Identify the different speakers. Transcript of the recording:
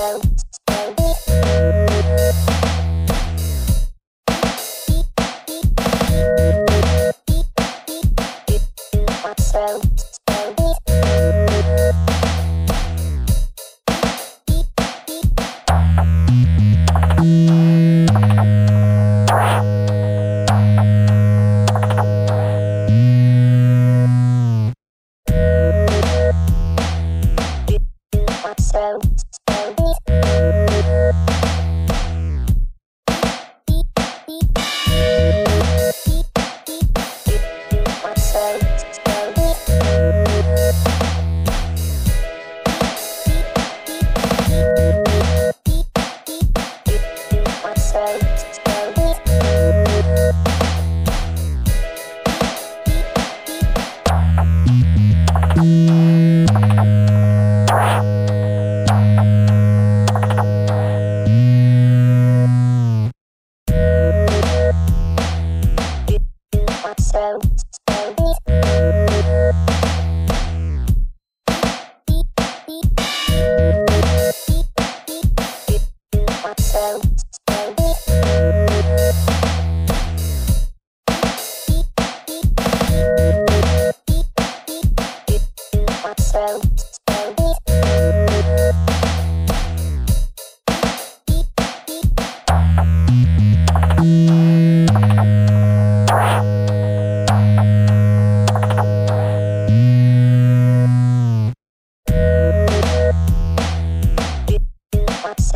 Speaker 1: fell.